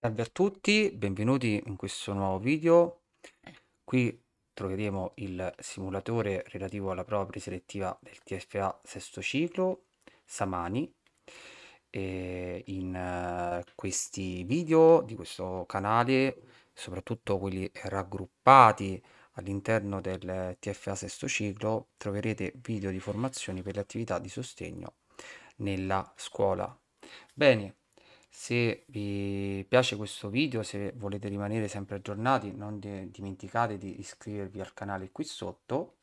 Salve a tutti, benvenuti in questo nuovo video. Qui troveremo il simulatore relativo alla prova preselettiva del TFA sesto ciclo Samani. E in uh, questi video di questo canale, soprattutto quelli raggruppati all'interno del TFA sesto ciclo, troverete video di formazioni per le attività di sostegno nella scuola. Bene, se vi piace questo video, se volete rimanere sempre aggiornati, non dimenticate di iscrivervi al canale qui sotto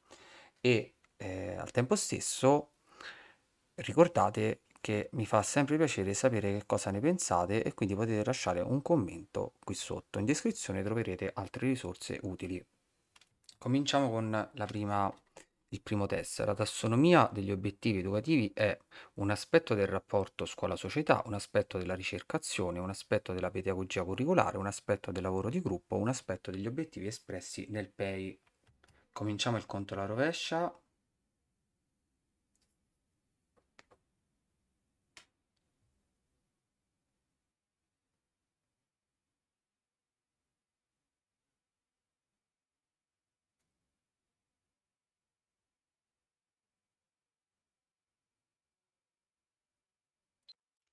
e eh, al tempo stesso ricordate che mi fa sempre piacere sapere che cosa ne pensate e quindi potete lasciare un commento qui sotto. In descrizione troverete altre risorse utili. Cominciamo con la prima il primo test, la tassonomia degli obiettivi educativi è un aspetto del rapporto scuola-società, un aspetto della ricercazione, un aspetto della pedagogia curricolare, un aspetto del lavoro di gruppo, un aspetto degli obiettivi espressi nel PEI. Cominciamo il conto alla rovescia.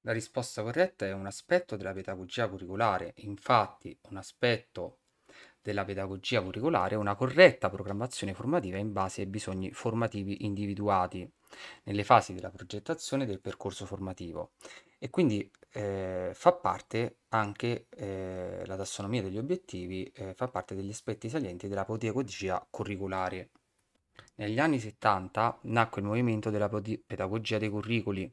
La risposta corretta è un aspetto della pedagogia curricolare. Infatti, un aspetto della pedagogia curricolare è una corretta programmazione formativa in base ai bisogni formativi individuati nelle fasi della progettazione del percorso formativo e quindi eh, fa parte anche eh, la tassonomia degli obiettivi, eh, fa parte degli aspetti salienti della pedagogia curricolare. Negli anni 70 nacque il movimento della pedagogia dei curricoli,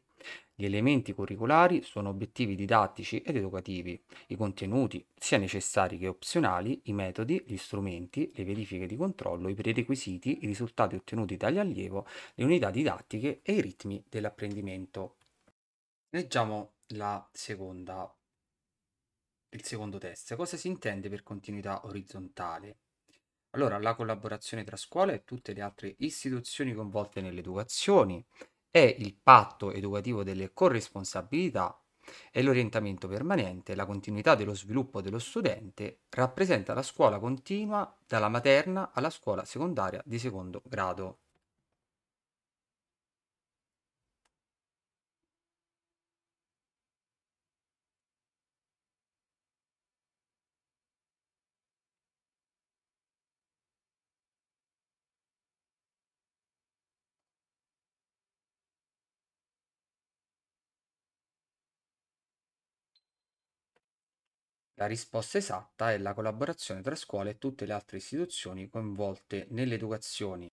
gli elementi curricolari sono obiettivi didattici ed educativi, i contenuti, sia necessari che opzionali, i metodi, gli strumenti, le verifiche di controllo, i prerequisiti, i risultati ottenuti dall'allievo, le unità didattiche e i ritmi dell'apprendimento. Leggiamo seconda, il secondo test. Cosa si intende per continuità orizzontale? Allora, la collaborazione tra scuola e tutte le altre istituzioni coinvolte nelle educazioni, è il patto educativo delle corresponsabilità e l'orientamento permanente, la continuità dello sviluppo dello studente, rappresenta la scuola continua dalla materna alla scuola secondaria di secondo grado. La risposta esatta è la collaborazione tra scuole e tutte le altre istituzioni coinvolte nell'educazione.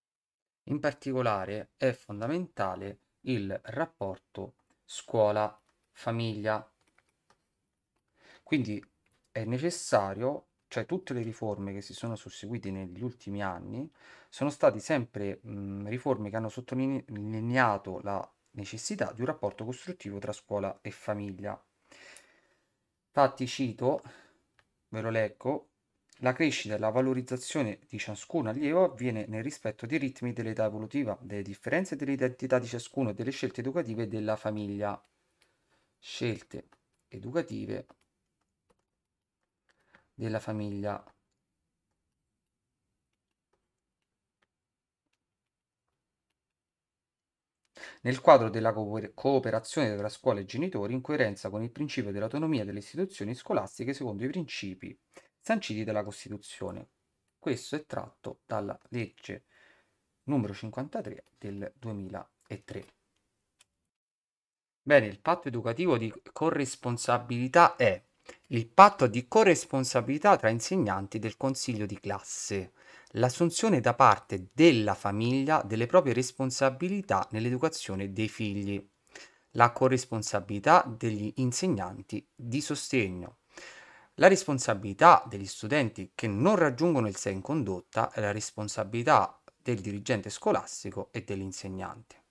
In particolare è fondamentale il rapporto scuola-famiglia. Quindi è necessario, cioè tutte le riforme che si sono susseguite negli ultimi anni sono state sempre mh, riforme che hanno sottolineato la necessità di un rapporto costruttivo tra scuola e famiglia. Infatti cito, ve lo leggo, la crescita e la valorizzazione di ciascun allievo avviene nel rispetto dei ritmi dell'età evolutiva, delle differenze dell'identità di ciascuno e delle scelte educative della famiglia. Scelte educative della famiglia. Nel quadro della cooperazione tra scuole e genitori in coerenza con il principio dell'autonomia delle istituzioni scolastiche secondo i principi sanciti dalla Costituzione. Questo è tratto dalla legge numero 53 del 2003. Bene, il patto educativo di corresponsabilità è il patto di corresponsabilità tra insegnanti del consiglio di classe l'assunzione da parte della famiglia delle proprie responsabilità nell'educazione dei figli, la corresponsabilità degli insegnanti di sostegno, la responsabilità degli studenti che non raggiungono il 6 in condotta la responsabilità del dirigente scolastico e dell'insegnante.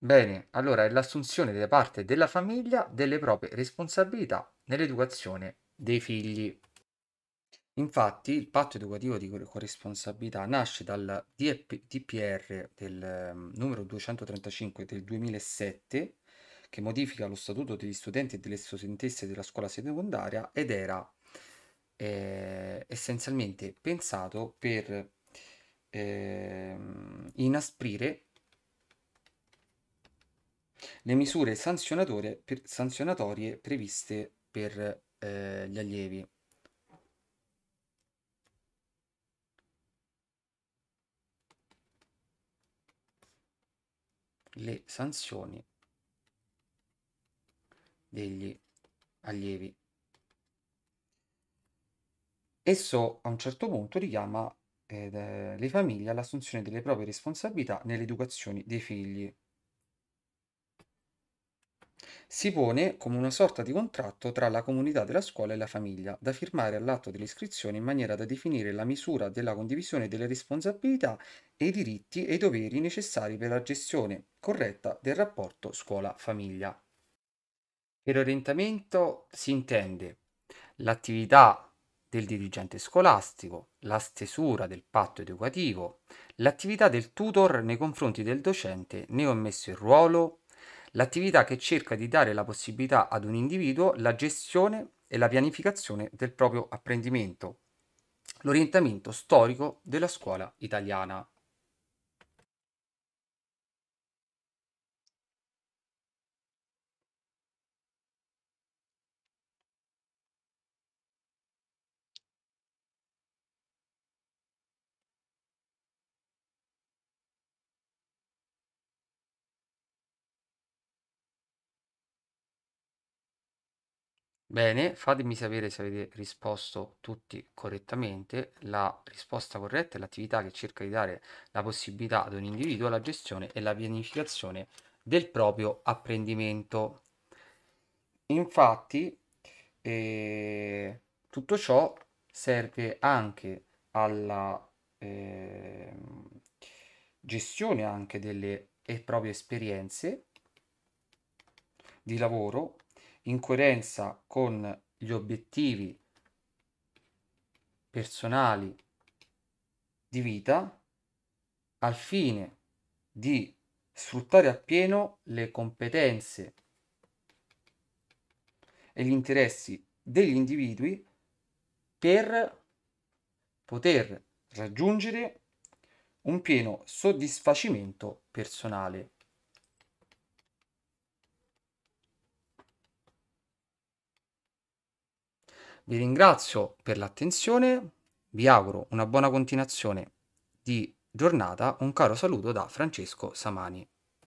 Bene, allora è l'assunzione da parte della famiglia delle proprie responsabilità nell'educazione dei figli. Infatti, il patto educativo di corresponsabilità nasce dal DP DPR del um, numero 235 del 2007, che modifica lo statuto degli studenti e delle studentesse della scuola secondaria ed era eh, essenzialmente pensato per eh, inasprire le misure sanzionatorie, per, sanzionatorie previste per eh, gli allievi. Le sanzioni degli allievi. Esso a un certo punto richiama eh, le famiglie all'assunzione delle proprie responsabilità nell'educazione dei figli si pone come una sorta di contratto tra la comunità della scuola e la famiglia, da firmare all'atto dell'iscrizione in maniera da definire la misura della condivisione delle responsabilità e i diritti e i doveri necessari per la gestione corretta del rapporto scuola-famiglia. Per orientamento si intende l'attività del dirigente scolastico, la stesura del patto educativo, l'attività del tutor nei confronti del docente neoammesso in ruolo, l'attività che cerca di dare la possibilità ad un individuo la gestione e la pianificazione del proprio apprendimento, l'orientamento storico della scuola italiana. Bene, fatemi sapere se avete risposto tutti correttamente. La risposta corretta è l'attività che cerca di dare la possibilità ad un individuo alla gestione e la pianificazione del proprio apprendimento. Infatti, eh, tutto ciò serve anche alla eh, gestione anche delle proprie esperienze di lavoro in coerenza con gli obiettivi personali di vita al fine di sfruttare appieno le competenze e gli interessi degli individui per poter raggiungere un pieno soddisfacimento personale. Vi ringrazio per l'attenzione, vi auguro una buona continuazione di giornata, un caro saluto da Francesco Samani.